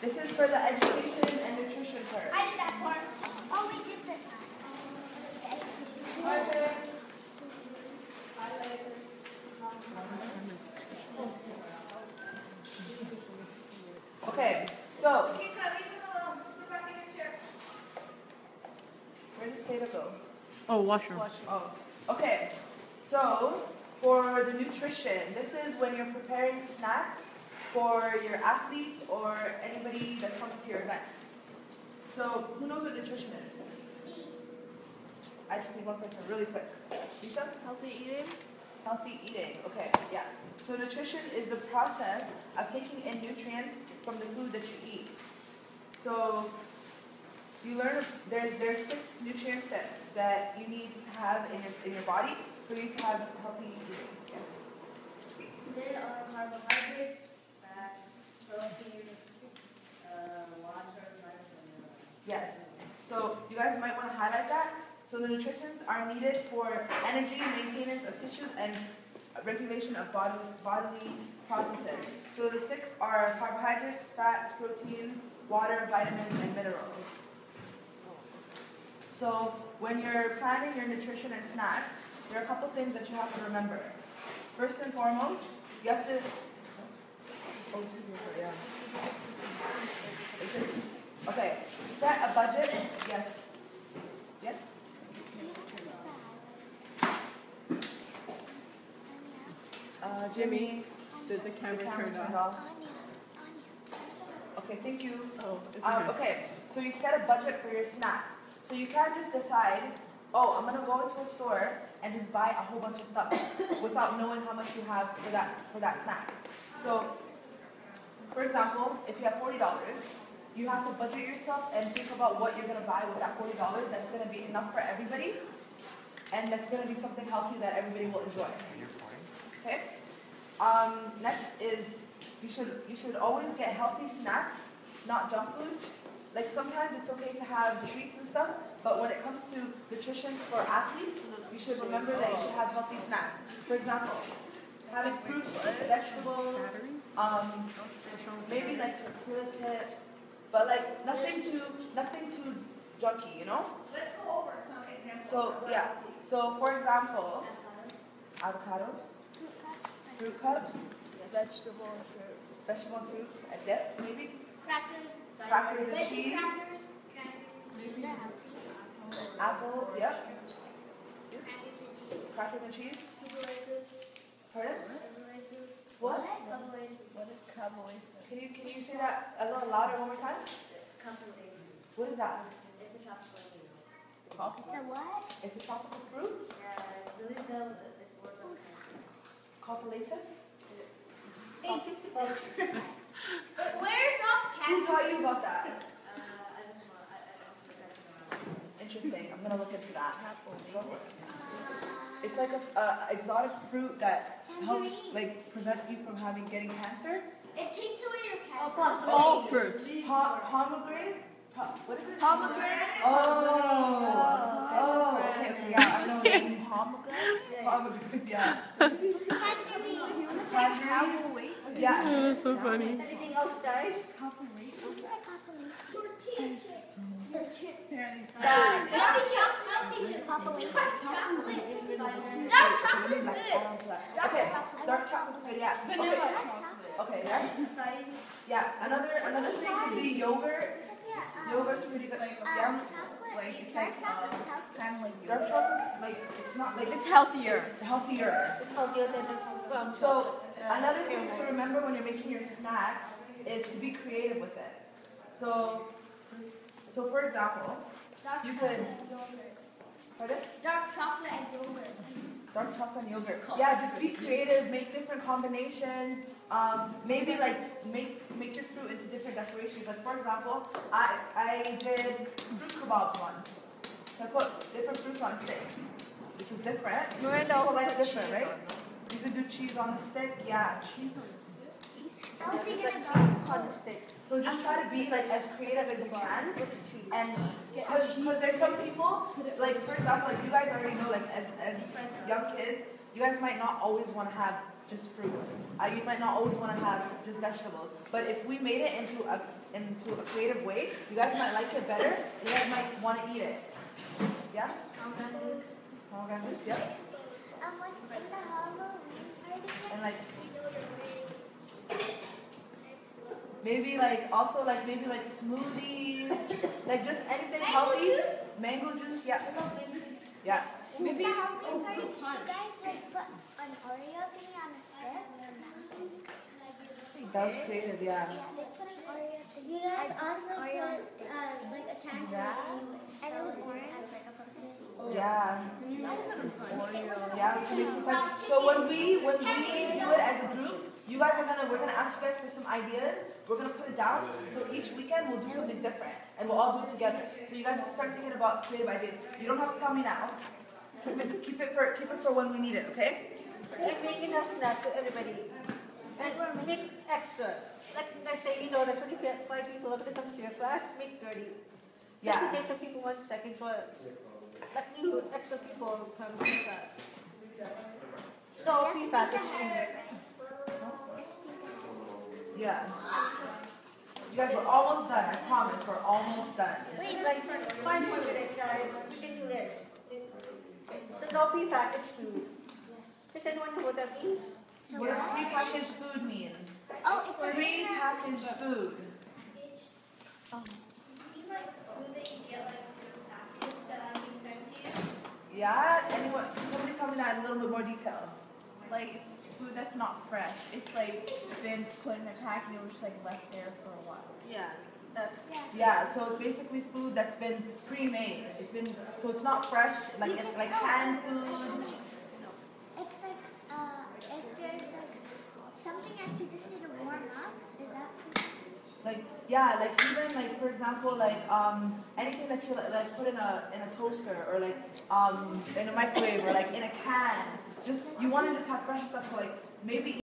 This is for the education and nutrition part. I did that part. Oh, we did this. Okay, so Kika, leave him alone. Sit back in your chair. where did Seda go? Oh, washroom. Oh, okay. So for the nutrition, this is when you're preparing snacks for your athletes or anybody that comes to your event. So who knows what nutrition is? I just need one person really quick. Lisa? Healthy eating? Healthy eating. Okay, yeah. So nutrition is the process of taking in nutrients from the food that you eat. So you learn there's there's six nutrients that, that you need to have in your in your body for you to have healthy eating. Yes. They are carbohydrates, uh, water. Yes. So you guys might want to highlight that. So the nutrients are needed for energy, maintenance of tissues, and regulation of body, bodily processes. So the six are carbohydrates, fats, proteins, water, vitamins, and minerals. So when you're planning your nutrition and snacks, there are a couple things that you have to remember. First and foremost, you have to. Oh, this is your- yeah. Is it- Okay, set a budget. Yes. Yes. Uh, Jimmy. Did the the camera camera turn off? Okay, thank you. Oh, Um, okay. okay, so you set a budget for your snacks. So you can't just decide, oh, I'm gonna go into a store and just buy a whole bunch of stuff without knowing how much you have for that for that snack. So, for example, if you have forty dollars, you have to budget yourself and think about what you're gonna buy with that forty dollars. That's gonna be enough for everybody, and that's gonna be something healthy that everybody will enjoy. Okay. Um, next is you should you should always get healthy snacks, not junk food. Like sometimes it's okay to have treats and stuff, but when it comes to nutrition for athletes, you should remember that you should have healthy snacks. For example, having fruits, vegetables, um, maybe like tortilla chips, but like nothing too nothing too junky, you know. Let's go over some examples. So yeah. So for example, avocados, fruit cups, Vegetable and fruit. vegetable and fruits, a dip maybe, Crackers. crackers and cheese, crackers. Crackers. These are apples, yep, Crackers and cheese. crackers and cheese. Carbohydrates, Pardon? carbohydrates, What? carbohydrates, What is carbohydrate? Can you can you say that a little louder one more time? carbohydrates. What is that? It's a chocolate, you know. It's a what? It's a tropical fruit, Yeah, I believe the, the words are copulation. But where's off Who taught you about that? Uh, I just want, I, I don't see that. Interesting. I'm gonna look into that. It's like a uh, exotic fruit that helps like prevent you from having getting cancer. It takes away your oh, cat. All fruits. Po- pomegranate. Po- what is it? Pomegranate. Oh. Oh. oh okay. okay, Yeah. I know. Pomegranate. Pomegranate. Yeah. Tangerine. Yeah. That's so funny. Anything else, guys? Tortilla chips. That- Healthy chip. Healthy chip. Chocolate. Dark chocolate's good. Okay. Dark chocolate's good. Yeah. Okay. Okay. Yeah. Yeah. Another another thing could be yogurt. Yogurt's pretty good. Yeah. Like, it's like, uh, Kind of like Dark chocolate's like it's not like It's healthier. It's healthier. So another thing to remember when you're making your snacks is to be creative with it. So, so for example, you could. Pardon? Dark chocolate and yogurt. Dark chocolate and yogurt. Yeah, just be creative. Make different combinations. Um, maybe like make make your fruit into different decorations. Like for example, I I did fruit kebabs once. So I put different fruits on a stick, which is different. Miranda People also like put different, cheese right? on. You could do cheese on the stick, yeah. Cheese on the stick. I was thinking Cheese on the stick. So just try to be like as creative as you can, and because there's some people, like for example, like you guys already know, like as, as young kids, you guys might not always want to have just fruits. Uh, you might not always want to have just vegetables. But if we made it into a into a creative way, you guys might like it better. You guys might want to eat it. Yes? Pomegranate juice, yep. Um, in the Halloween party, And like we do the ring. Maybe like also like maybe like smoothies, like just anything Mango healthy. juice? Mango juice, yeah. Yeah. Maybe In the Halloween oh, party, fruit you punch. guys like put an Oreo thingy on a stick. That was creative, yeah. Yeah, they put an Oreo thingy. You guys also put uh, like a tangerine, and it was orange. As like a pumpkin. Yeah. Yeah, we can make some. So when we when we do it as a group, you guys are gonna we're gonna ask you guys for some ideas. We're gonna put it down. So each weekend we'll do something different, and we'll all do it together. So you guys can start thinking about creative ideas. You don't have to tell me now. Keep it keep it for keep it for when we need it. Okay? We're making a snack for everybody. And we're make extras. Like, let's say, you know, the twenty-five people are gonna come to your class, make thirty. Yeah. Just in case some people want second choice. Like, you, extra people come to your class. No, prepackaged food. Yeah. You guys, we're almost done. I promise. We're almost done. Wait, like, five more minutes, guys, we can do this. So no prepackaged food. Does anyone know what that means? What does prepackaged food mean? Oh, it's Prepackaged food. You like food you get like through the package that you sent to you? Yeah. Anyone? Somebody tell me that in a little bit more detail. Like it's food that's not fresh. It's like been put in a pack and it was just like left there for a while. Yeah, that, Yeah, so it's basically food that's been pre-made. It's been so it's not fresh, like it's like canned food. It's like, uh, if there's like something that you just need to warm up, is that? Like yeah, like even like for example, like um anything that you like, put in a in a toaster or like um in a microwave or like in a can. Just you want to just have fresh stuff. So like maybe